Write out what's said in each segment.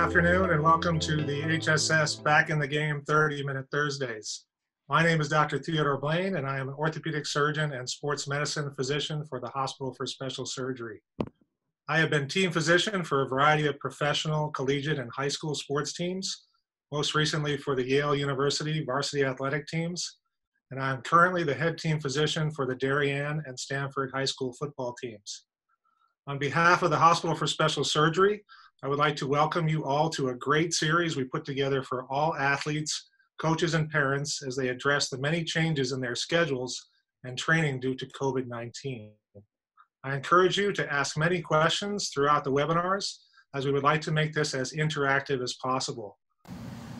afternoon and welcome to the HSS Back in the Game 30 Minute Thursdays. My name is Dr. Theodore Blaine and I am an orthopedic surgeon and sports medicine physician for the Hospital for Special Surgery. I have been team physician for a variety of professional, collegiate, and high school sports teams, most recently for the Yale University varsity athletic teams, and I am currently the head team physician for the Darien and Stamford high school football teams. On behalf of the Hospital for Special Surgery, I would like to welcome you all to a great series we put together for all athletes, coaches, and parents as they address the many changes in their schedules and training due to COVID-19. I encourage you to ask many questions throughout the webinars as we would like to make this as interactive as possible.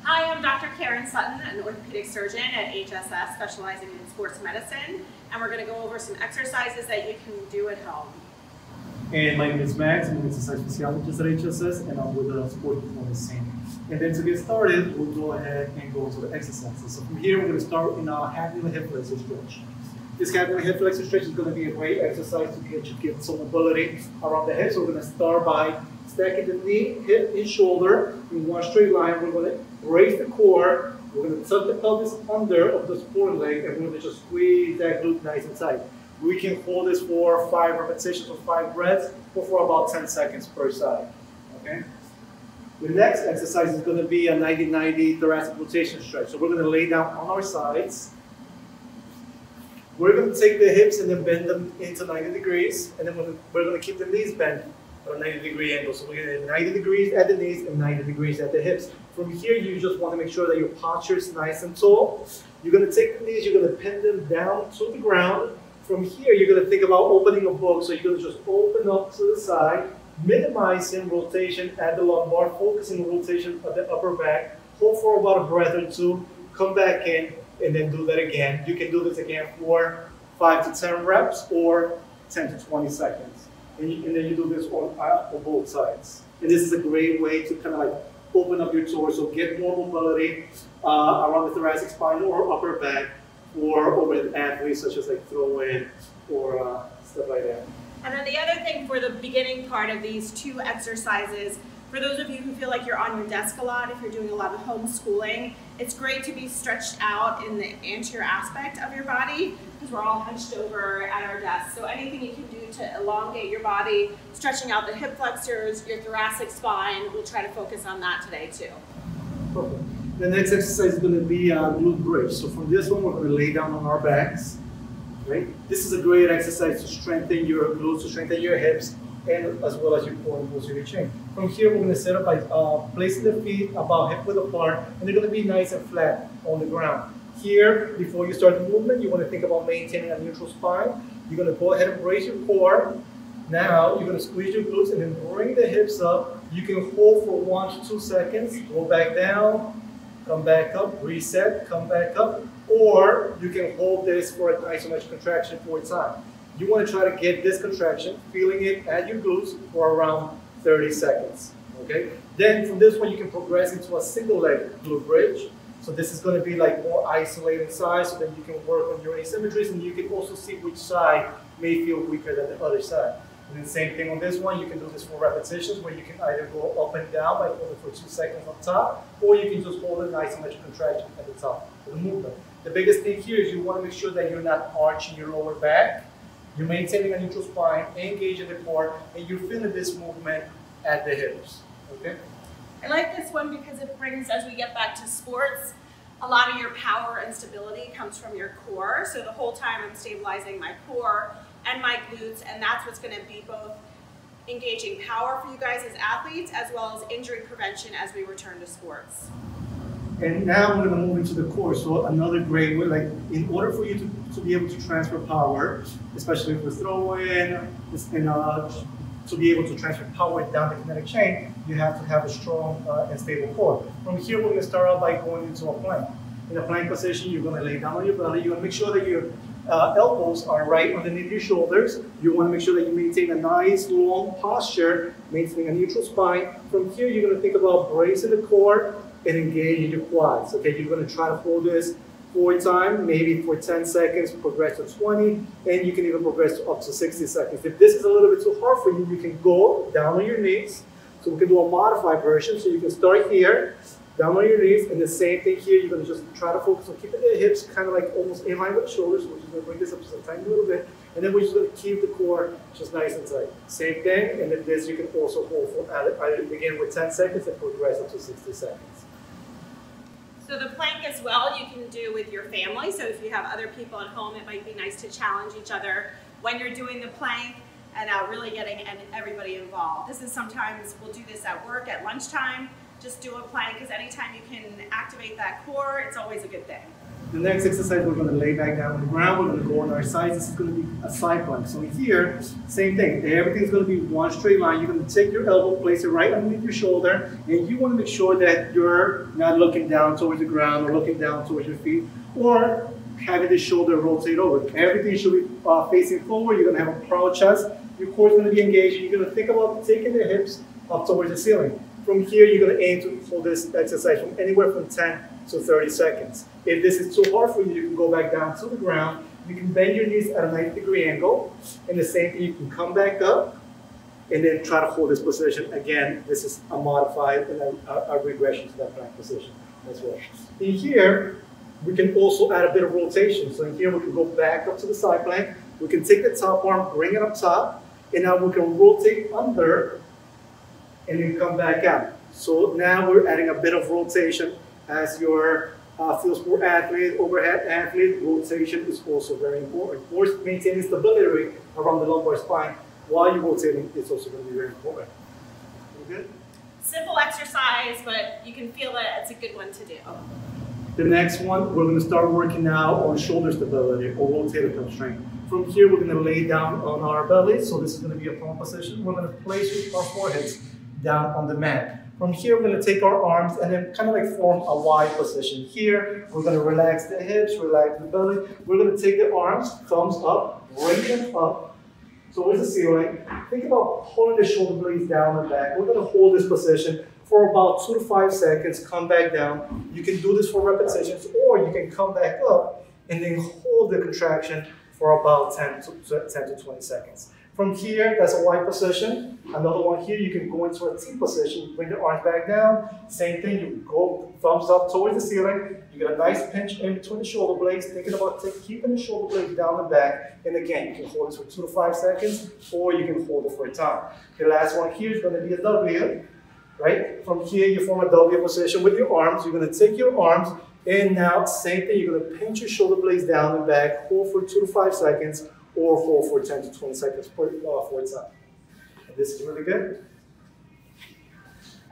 Hi, I'm Dr. Karen Sutton, an orthopedic surgeon at HSS specializing in sports medicine, and we're going to go over some exercises that you can do at home. And my name is Max, I'm an exercise physiologist at HSS, and I'm with the Sport Performance Center. And then to get started, we'll go ahead and go to the exercises. So from here, we're going to start in our kneeling hip flexor stretch. This kneeling hip flexor stretch is going to be a great exercise to get you get some mobility around the hips. So we're going to start by stacking the knee, hip, and shoulder in one straight line. We're going to raise the core. We're going to tuck the pelvis under of the support leg, and we're going to just squeeze that glute nice and tight. We can hold this for five repetitions or five breaths or for about 10 seconds per side. Okay? The next exercise is going to be a 90-90 thoracic rotation stretch. So we're going to lay down on our sides. We're going to take the hips and then bend them into 90 degrees. And then we're going to keep the knees bent at a 90 degree angle. So we're going to 90 degrees at the knees and 90 degrees at the hips. From here, you just want to make sure that your posture is nice and tall. You're going to take the knees, you're going to pin them down to the ground. From here, you're going to think about opening a book. So you're going to just open up to the side, minimizing rotation at the lumbar, focusing on rotation at the upper back. Hold for about a breath or two, come back in, and then do that again. You can do this again for 5 to 10 reps or 10 to 20 seconds. And, you, and then you do this on, uh, on both sides. And this is a great way to kind of like open up your torso, get more mobility uh, around the thoracic spine or upper back, or with athletes such as like throw-in or uh, stuff like that. And then the other thing for the beginning part of these two exercises, for those of you who feel like you're on your desk a lot, if you're doing a lot of homeschooling, it's great to be stretched out in the anterior aspect of your body because we're all hunched over at our desks. So anything you can do to elongate your body, stretching out the hip flexors, your thoracic spine, we'll try to focus on that today too. Perfect. The next exercise is going to be a glute bridge. So from this one, we're going to lay down on our backs. Right? This is a great exercise to strengthen your glutes, to strengthen your hips, and as well as your core and posterior chain. From here, we're going to set up by uh, placing the feet about hip width apart, and they're going to be nice and flat on the ground. Here, before you start the movement, you want to think about maintaining a neutral spine. You're going to go ahead and brace your core. Now, you're going to squeeze your glutes and then bring the hips up. You can hold for one to two seconds, go back down, come back up, reset, come back up, or you can hold this for an isometric contraction for a time. You want to try to get this contraction, feeling it at your glutes for around 30 seconds. Okay? Then from this one, you can progress into a single leg glute bridge. So this is going to be like more isolated side, so then you can work on your asymmetries, and you can also see which side may feel weaker than the other side. And then same thing on this one, you can do this for repetitions where you can either go up and down by holding for two seconds on top, or you can just hold a nice isometric contraction at the top for the movement. The biggest thing here is you want to make sure that you're not arching your lower back, you're maintaining a neutral spine, engaging the core, and you're feeling this movement at the hips, okay? I like this one because it brings, as we get back to sports, a lot of your power and stability comes from your core. So the whole time I'm stabilizing my core, and my glutes, and that's what's going to be both engaging power for you guys as athletes as well as injury prevention as we return to sports. And now we're going to move into the core. So another great way, like in order for you to, to be able to transfer power, especially with throw in, and uh, to be able to transfer power down the kinetic chain, you have to have a strong uh, and stable core. From here, we're going to start out by going into a plank. In a plank position, you're going to lay down on your belly. You want to make sure that your uh, elbows are right underneath your shoulders. You want to make sure that you maintain a nice long posture, maintaining a neutral spine. From here, you're going to think about bracing the core and engaging your quads. Okay, you're going to try to hold this for a time, maybe for 10 seconds, progress to 20, and you can even progress to up to 60 seconds. If this is a little bit too hard for you, you can go down on your knees, So we can do a modified version. So you can start here, down on your knees, and the same thing here. You're gonna just try to focus on keeping the hips kind of like almost in line with the shoulders. We're just gonna bring this up just a tiny little bit, and then we're just gonna keep the core just nice and tight. Same thing, and then this you can also hold for either begin with 10 seconds and progress up to 60 seconds. So the plank as well, you can do with your family. So if you have other people at home, it might be nice to challenge each other when you're doing the plank and uh, really getting everybody involved. This is sometimes, we'll do this at work at lunchtime, just do a plank because anytime you can activate that core, it's always a good thing. The next exercise, we're going to lay back down on the ground. We're going to go on our sides. This is going to be a side plank. So here, same thing. Everything's going to be one straight line. You're going to take your elbow, place it right underneath your shoulder, and you want to make sure that you're not looking down towards the ground or looking down towards your feet, or having the shoulder rotate over. Everything should be uh, facing forward. You're going to have a proud chest. Your core is going to be engaged. You're going to think about taking the hips up towards the ceiling. From here, you're going to aim to hold this exercise from anywhere from 10 to 30 seconds. If this is too hard for you, you can go back down to the ground. You can bend your knees at a 90 degree angle. And the same thing, you can come back up and then try to hold this position. Again, this is a modified and a, a regression to that plank position as well. In here, we can also add a bit of rotation. So in here, we can go back up to the side plank. We can take the top arm, bring it up top, and now we can rotate under and you come back out. So now we're adding a bit of rotation as your uh, field sport athlete, overhead athlete, rotation is also very important. Or maintaining stability around the lumbar spine while you're rotating is also going to be very important. Good? Simple exercise, but you can feel that it's a good one to do. The next one, we're going to start working now on shoulder stability or rotator cuff strength. From here, we're going to lay down on our belly. So this is going to be a prone position. We're going to place our foreheads down on the mat. From here, we're gonna take our arms and then kind of like form a Y position. Here, we're gonna relax the hips, relax the belly. We're gonna take the arms, thumbs up, bring them up So towards the ceiling. Think about pulling the shoulder blades down and back. We're gonna hold this position for about two to five seconds, come back down. You can do this for repetitions, or you can come back up and then hold the contraction for about 10 to, 10 to 20 seconds. From here, that's a Y position. Another one here, you can go into a T position, bring your arms back down. Same thing, you go thumbs up towards the ceiling. You get a nice pinch in between the shoulder blades, thinking about keeping the shoulder blades down and back. And again, you can hold this for two to five seconds, or you can hold it for a time. The last one here is gonna be a W, right? From here, you form a W position with your arms. You're gonna take your arms, and now, same thing, you're gonna pinch your shoulder blades down and back, hold for two to five seconds, or hold for 10 to 20 seconds per, uh, for its up. And this is really good.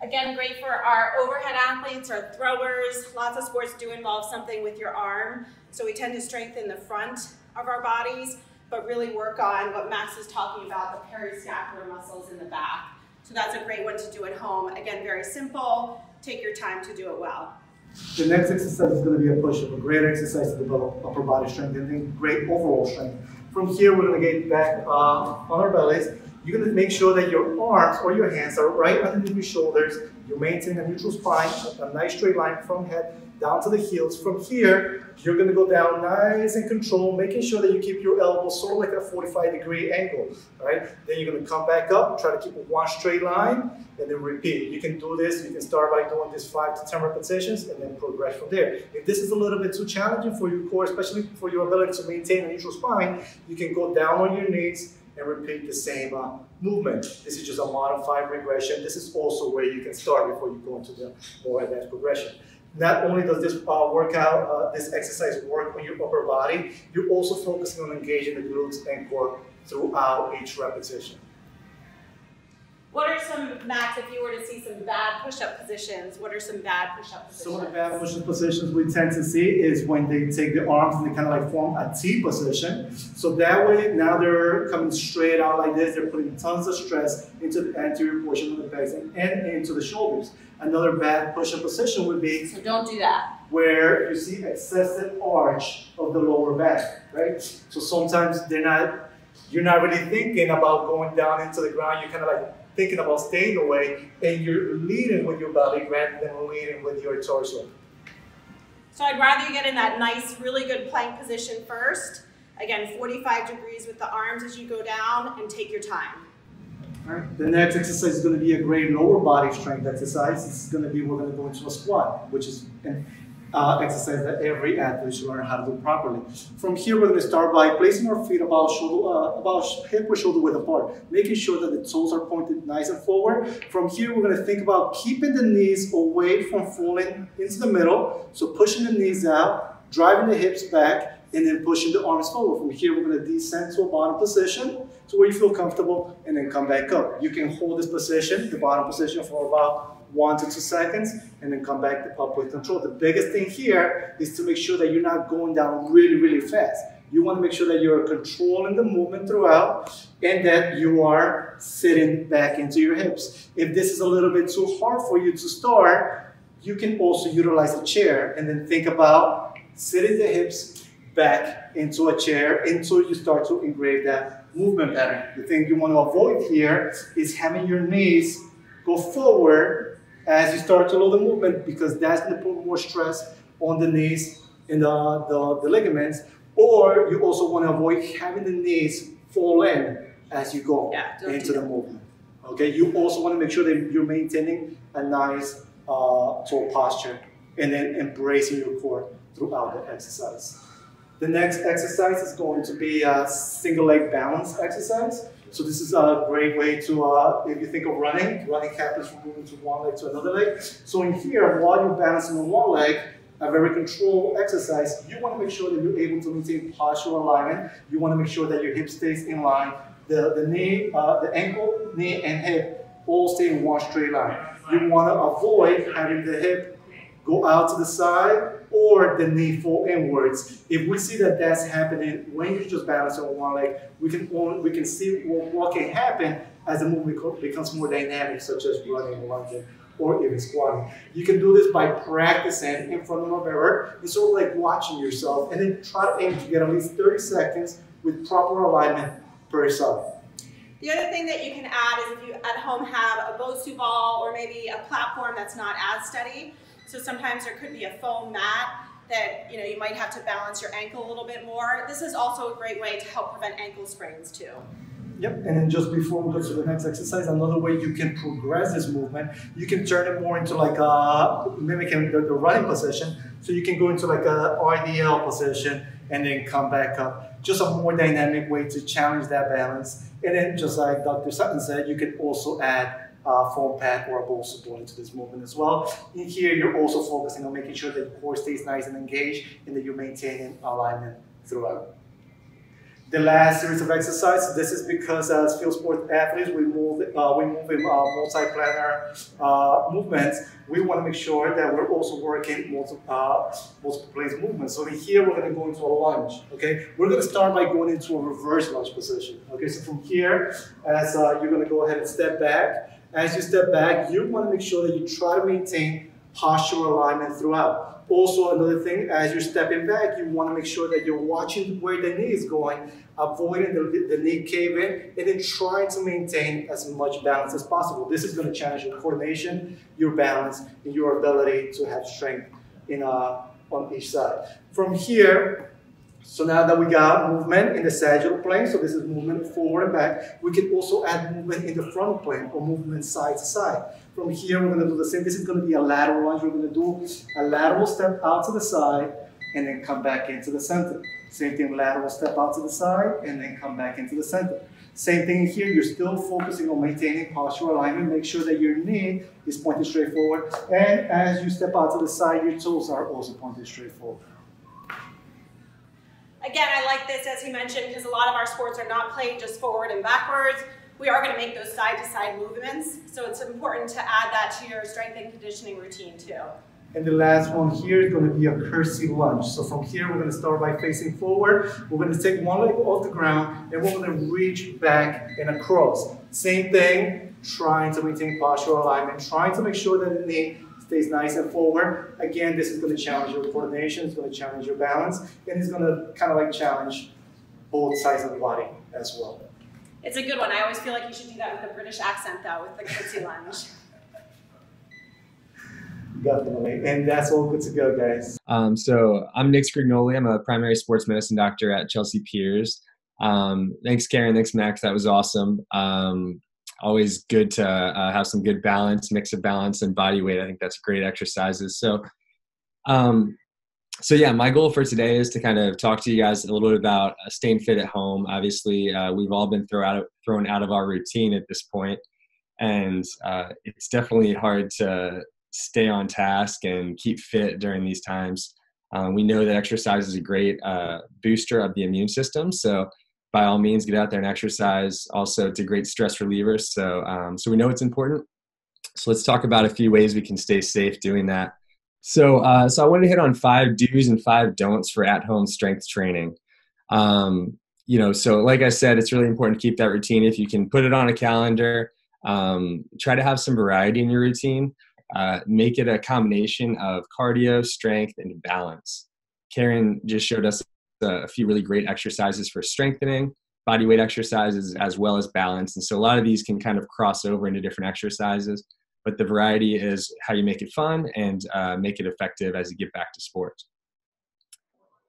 Again, great for our overhead athletes, our throwers. Lots of sports do involve something with your arm. So we tend to strengthen the front of our bodies, but really work on what Max is talking about, the periscapular muscles in the back. So that's a great one to do at home. Again, very simple. Take your time to do it well. The next exercise is going to be a push-up, a great exercise to develop upper body strength and then great overall strength. From here, we're going to get back uh, on our bellies. You're to make sure that your arms or your hands are right underneath your shoulders. You maintain a neutral spine, a nice straight line from head down to the heels. From here, you're to go down nice and control, making sure that you keep your elbows sort of like a 45 degree angle, right? Then you're to come back up, try to keep one straight line, and then repeat. You can do this, you can start by doing this five to 10 repetitions, and then progress from there. If this is a little bit too challenging for your core, especially for your ability to maintain a neutral spine, you can go down on your knees, and repeat the same uh, movement. This is just a modified regression. This is also where you can start before you go into the more advanced progression. Not only does this uh, workout, uh, this exercise work on your upper body, you're also focusing on engaging the glutes and core throughout each repetition. What are some, Max, if you were to see some bad push-up positions, what are some bad push-up positions? Some of the bad push-up positions we tend to see is when they take the arms and they kind of like form a T position. So that way, now they're coming straight out like this. They're putting tons of stress into the anterior portion of the pecs and, and into the shoulders. Another bad push-up position would be so don't do that. Where you see excessive arch of the lower back, right? So sometimes they're not, you're not really thinking about going down into the ground. You're kind of like thinking about staying away, and you're leading with your belly rather than leading with your torso. So I'd rather you get in that nice, really good plank position first. Again, 45 degrees with the arms as you go down, and take your time. Alright, the next exercise is going to be a great lower body strength exercise. This is going to be, we're going to go into a squat, which is an uh, exercise that every athlete should learn how to do properly. From here, we're going to start by placing our feet about shoulder, uh, about hip or shoulder width apart, making sure that the toes are pointed nice and forward. From here, we're going to think about keeping the knees away from falling into the middle. So pushing the knees out, driving the hips back, and then pushing the arms forward. From here, we're going to descend to a bottom position to where you feel comfortable, and then come back up. You can hold this position, the bottom position, for about one to two seconds, and then come back to up with control. The biggest thing here is to make sure that you're not going down really, really fast. You want to make sure that you're controlling the movement throughout and that you are sitting back into your hips. If this is a little bit too hard for you to start, you can also utilize a chair and then think about sitting the hips back into a chair until you start to engrave that movement pattern. The thing you want to avoid here is having your knees go forward as you start to load the movement because that's going to put more stress on the knees and the, the, the ligaments. Or you also want to avoid having the knees fall in as you go Yeah, into the movement. Okay, you also want to make sure that you're maintaining a nice uh, toe posture and then embracing your core throughout the exercise. The next exercise is going to be a single leg balance exercise. So this is a great way to, uh, if you think of running, running happens from moving to one leg to another leg. So in here, while you're balancing on one leg, a very controlled exercise, you want to make sure that you're able to maintain postural alignment. You want to make sure that your hip stays in line. The, the knee, uh, the ankle, knee, and hip all stay in one straight line. You want to avoid having the hip go out to the side or the knee fall inwards. If we see that that's happening when you just balance on one leg, we can only, we can see what, what can happen as the movement becomes more dynamic, such as running, lunging, or even squatting. You can do this by practicing in front of a mirror. It's sort of like watching yourself, and then try to aim to get at least 30 seconds with proper alignment per side. The other thing that you can add is if you at home have a Bosu ball or maybe a platform that's not as steady. So sometimes there could be a foam mat that you know you might have to balance your ankle a little bit more. This is also a great way to help prevent ankle sprains too. Yep, and then just before we go to the next exercise, another way you can progress this movement, you can turn it more into like a mimicking the, the running position. So you can go into like a RDL position and then come back up. Just a more dynamic way to challenge that balance. And then just like Dr. Sutton said, you can also add a foam pad or a ball support into this movement as well. In here, you're also focusing on making sure that your core stays nice and engaged and that you're maintaining alignment throughout the last series of exercises. This is because as field sport athletes, we move, uh, we move in uh, multi-planar uh, movements. We want to make sure that we're also working multiple, uh, multiple planes movements. So in here, we're going to go into a lunge. Okay, we're going to start by going into a reverse lunge position. Okay, so from here, as uh, you're going to go ahead and step back. As you step back, you want to make sure that you try to maintain postural alignment throughout. Also, another thing, as you're stepping back, you want to make sure that you're watching where the knee is going, avoiding the, the knee cave in, and then trying to maintain as much balance as possible. This is going to challenge your coordination, your balance, and your ability to have strength in uh, on each side. From here, so now that we got movement in the sagittal plane, so this is movement forward and back, we can also add movement in the front plane or movement side to side. From here, we're gonna do the same. This is gonna be a lateral lunge. We're gonna do a lateral step out to the side and then come back into the center. Same thing, lateral step out to the side and then come back into the center. Same thing here, you're still focusing on maintaining postural alignment. Make sure that your knee is pointed straight forward. And as you step out to the side, your toes are also pointed straight forward. Again, I like this as he mentioned because a lot of our sports are not played just forward and backwards. We are going to make those side to side movements, so it's important to add that to your strength and conditioning routine too. And the last one here is going to be a curtsy lunge. So from here, we're going to start by facing forward. We're going to take one leg off the ground, and we're going to reach back and across. Same thing, trying to maintain postural alignment, trying to make sure that the knee stays nice and forward. Again, this is going to challenge your coordination, it's going to challenge your balance, and it's going to kind of like challenge both sides of the body as well. It's a good one. I always feel like you should do that with a British accent though, with the curtsy lunge. Definitely. And that's all good to go, guys. Um, so I'm Nick Sgrignoli. I'm a primary sports medicine doctor at Chelsea Piers. Um, thanks, Karen. Thanks, Max. That was awesome. Um, always good to uh, have some good balance, mix of balance and body weight. I think that's great exercises. So, um, so yeah, my goal for today is to kind of talk to you guys a little bit about uh, staying fit at home. Obviously, uh, we've all been thrown out of, thrown out of our routine at this point, and uh, it's definitely hard to stay on task and keep fit during these times. Um, we know that exercise is a great uh, booster of the immune system, so by all means, get out there and exercise. Also, it's a great stress reliever, so um, so we know it's important. So let's talk about a few ways we can stay safe doing that. So, uh, so I wanted to hit on five do's and five don'ts for at-home strength training. Um, you know, so like I said, it's really important to keep that routine. If you can put it on a calendar, um, try to have some variety in your routine. Uh, make it a combination of cardio, strength, and balance. Karen just showed us a, a few really great exercises for strengthening, body weight exercises, as well as balance. And so a lot of these can kind of cross over into different exercises but the variety is how you make it fun and uh, make it effective as you get back to sports.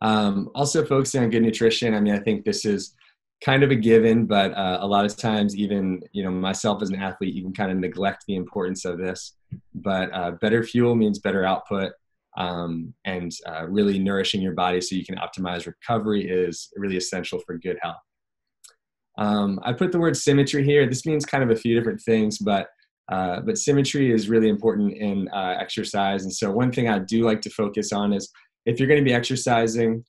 Um, also focusing on good nutrition. I mean, I think this is kind of a given, but uh, a lot of times, even you know, myself as an athlete, you can kind of neglect the importance of this. But uh, better fuel means better output, um, and uh, really nourishing your body so you can optimize recovery is really essential for good health. Um, I put the word symmetry here. This means kind of a few different things, but uh, but symmetry is really important in uh, exercise. And so, one thing I do like to focus on is if you're going to be exercising,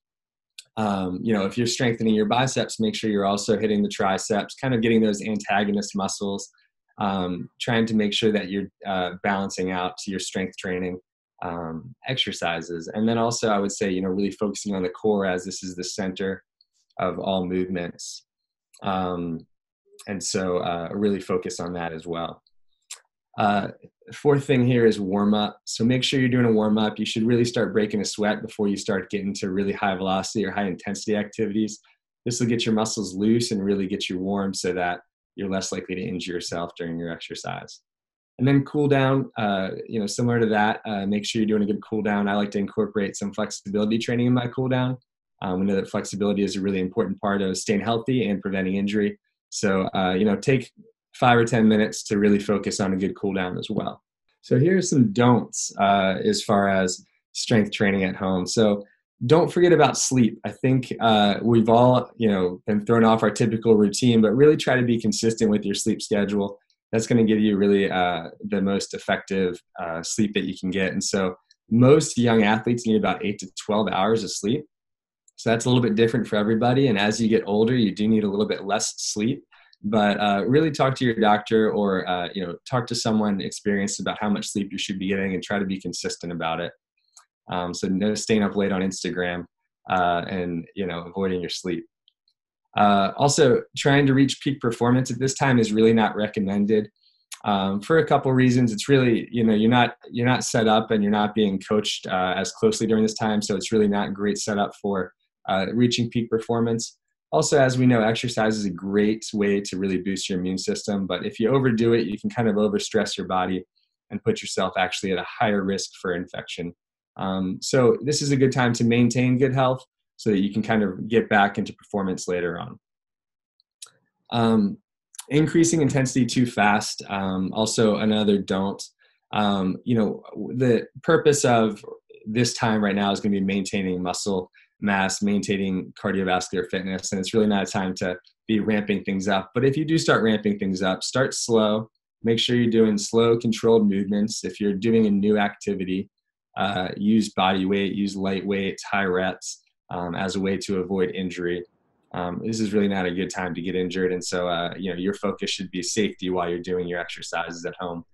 um, you know, if you're strengthening your biceps, make sure you're also hitting the triceps, kind of getting those antagonist muscles, um, trying to make sure that you're uh, balancing out to your strength training um, exercises. And then also, I would say, you know, really focusing on the core as this is the center of all movements. Um, and so, uh, really focus on that as well. Uh, fourth thing here is warm up. So make sure you're doing a warm up. You should really start breaking a sweat before you start getting to really high velocity or high intensity activities. This will get your muscles loose and really get you warm so that you're less likely to injure yourself during your exercise. And then cool down, uh, you know, similar to that, uh, make sure you're doing a good cool down. I like to incorporate some flexibility training in my cool down. Um, we know that flexibility is a really important part of staying healthy and preventing injury. So, uh, you know, take five or 10 minutes to really focus on a good cool down as well. So here are some don'ts uh, as far as strength training at home. So don't forget about sleep. I think uh, we've all, you know, been thrown off our typical routine, but really try to be consistent with your sleep schedule. That's going to give you really uh, the most effective uh, sleep that you can get. And so most young athletes need about eight to 12 hours of sleep. So that's a little bit different for everybody. And as you get older, you do need a little bit less sleep but uh, really talk to your doctor or uh, you know talk to someone experienced about how much sleep you should be getting and try to be consistent about it um, so no staying up late on instagram uh, and you know avoiding your sleep uh, also trying to reach peak performance at this time is really not recommended um, for a couple reasons it's really you know you're not you're not set up and you're not being coached uh, as closely during this time so it's really not great setup for uh, reaching peak performance also, as we know, exercise is a great way to really boost your immune system. But if you overdo it, you can kind of overstress your body and put yourself actually at a higher risk for infection. Um, so, this is a good time to maintain good health so that you can kind of get back into performance later on. Um, increasing intensity too fast, um, also another don't. Um, you know, the purpose of this time right now is going to be maintaining muscle mass, maintaining cardiovascular fitness, and it's really not a time to be ramping things up. But if you do start ramping things up, start slow. Make sure you're doing slow, controlled movements. If you're doing a new activity, uh, use body weight, use light weights, high reps um, as a way to avoid injury. Um, this is really not a good time to get injured, and so uh, you know your focus should be safety while you're doing your exercises at home.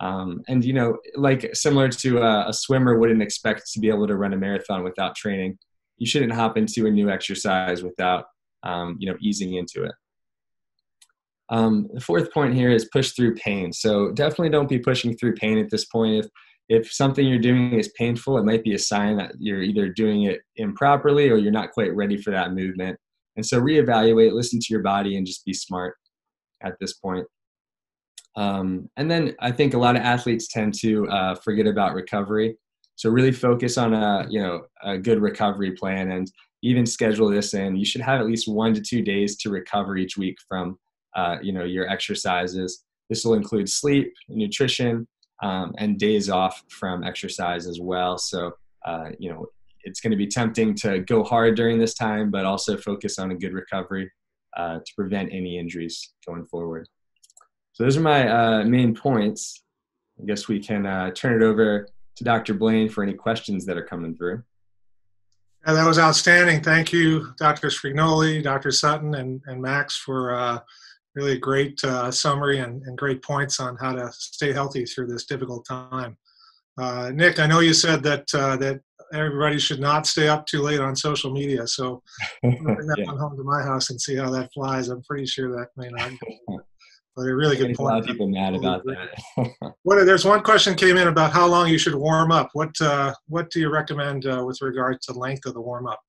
Um, and you know, like similar to a, a swimmer wouldn't expect to be able to run a marathon without training you shouldn't hop into a new exercise without um, you know easing into it. Um, the fourth point here is push through pain. So definitely don't be pushing through pain at this point. If if something you're doing is painful, it might be a sign that you're either doing it improperly or you're not quite ready for that movement. And so reevaluate, listen to your body, and just be smart at this point. Um, and then I think a lot of athletes tend to uh, forget about recovery. So really focus on a you know a good recovery plan and even schedule this in. You should have at least one to two days to recover each week from uh, you know your exercises. this will include sleep, nutrition, um, and days off from exercise as well. So, uh, you know, it's going to be tempting to go hard during this time, but also focus on a good recovery uh, to prevent any injuries going forward. So, those are my uh, main points. I guess we can uh, turn it over to Dr. Blaine for any questions that are coming through. That was outstanding. Thank you, Dr. Sgrignoli, Dr. Sutton, and, and Max for uh, really a great uh, summary and, and, great points on how to stay healthy through this difficult time. Uh, Nick, I know you said that uh, that everybody should not stay up too late on social media, so bring that yeah. one home to my house and see how that flies. I'm pretty sure that may not. But a really good point. A lot of people mad about that. what, there's one question came in about how long you should warm up. What uh, what do you recommend uh, with regard to length of the warm up?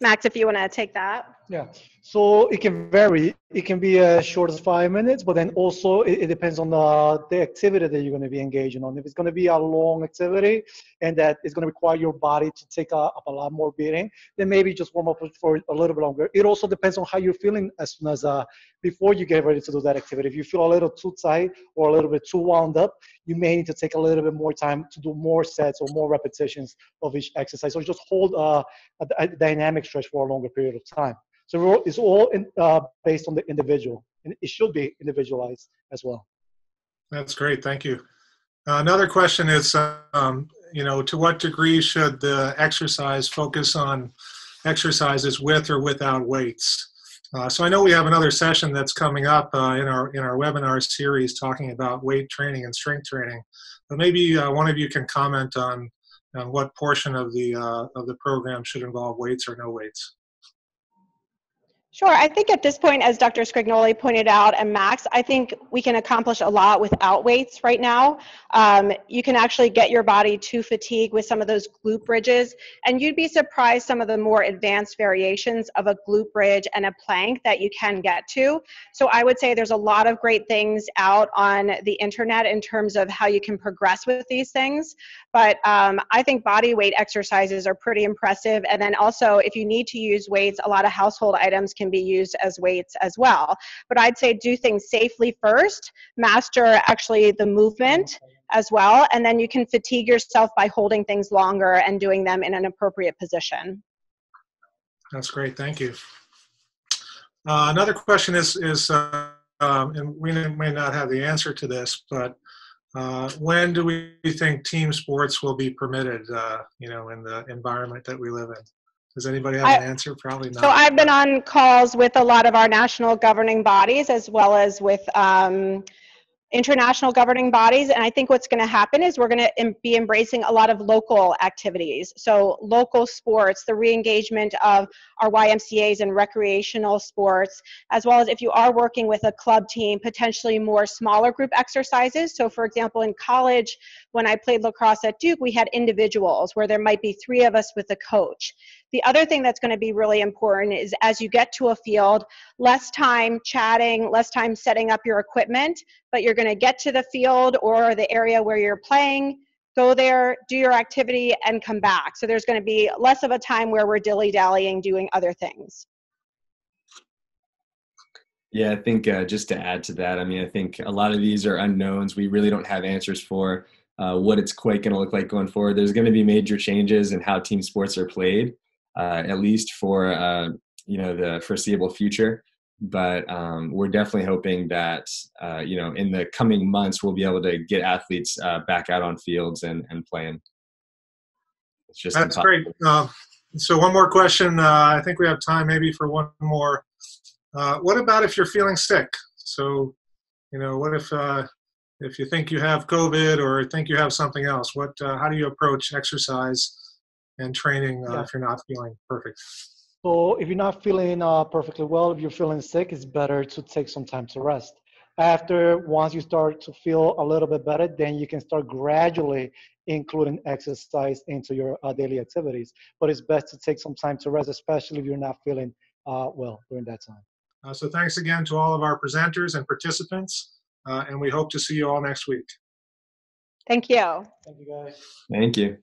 Max, if you want to take that. Yeah. So it can vary. It can be as short as five minutes, but then also it, it depends on the, the activity that you're going to be engaging on. If it's going to be a long activity and that it's going to require your body to take a, up a lot more beating, then maybe just warm up for a little bit longer. It also depends on how you're feeling as soon as uh, before you get ready to do that activity. If you feel a little too tight or a little bit too wound up, you may need to take a little bit more time to do more sets or more repetitions of each exercise. So just hold uh, a, a dynamic stretch for a longer period of time. So it's all in, uh, based on the individual, and it should be individualized as well. That's great. Thank you. Uh, another question is, um, you know, to what degree should the exercise focus on exercises with or without weights? Uh, so I know we have another session that's coming up uh, in our in our webinar series talking about weight training and strength training. But maybe uh, one of you can comment on on what portion of the uh, of the program should involve weights or no weights. Sure. I think at this point, as Dr. Sgrignoli pointed out, and Max, I think we can accomplish a lot without weights right now. Um, you can actually get your body to fatigue with some of those glute bridges, and you'd be surprised some of the more advanced variations of a glute bridge and a plank that you can get to. So I would say there's a lot of great things out on the internet in terms of how you can progress with these things. But um, I think body weight exercises are pretty impressive. And then also, if you need to use weights, a lot of household items can can be used as weights as well. But I'd say do things safely first, master actually the movement as well, and then you can fatigue yourself by holding things longer and doing them in an appropriate position. That's great. Thank you. Uh, another question is, is uh, um, and we may not have the answer to this, but uh, when do we think team sports will be permitted, uh, you know, in the environment that we live in? Does anybody have I, an answer? Probably not. So I've been on calls with a lot of our national governing bodies as well as with um, international governing bodies and i think what's going to happen is we're going to be embracing a lot of local activities so local sports the re-engagement of our ymcas and recreational sports as well as if you are working with a club team potentially more smaller group exercises so for example in college when i played lacrosse at duke we had individuals where there might be three of us with a coach the other thing that's going to be really important is as you get to a field, less time chatting, less time setting up your equipment, but you're going to get to the field or the area where you're playing, go there, do your activity, and come back. So there's going to be less of a time where we're dilly dallying doing other things. Yeah, I think uh, just to add to that, I mean, I think a lot of these are unknowns. We really don't have answers for uh, what it's quite going to look like going forward. There's going to be major changes in how team sports are played uh, at least for uh, you know the foreseeable future. But um, we're definitely hoping that uh, you know in the coming months we'll be able to get athletes uh, back out on fields and, and playing. It's just that's impossible. great. Uh, so one more question. Uh, I think we have time maybe for one more. what about if you're feeling sick? So you know what if if you think you have COVID or think you have something else? What how do you approach exercise? and training uh, yeah. if you're not feeling perfect. So if you're not feeling uh, perfectly well, if you're feeling sick, it's better to take some time to rest. After once you start to feel a little bit better, then you can start gradually including exercise into your uh, daily activities. But it's best to take some time to rest, especially if you're not feeling uh, well during that time. Uh, so thanks again to all of our presenters and participants, uh, and we hope to see you all next week. Thank you. Thank you, guys. Thank you.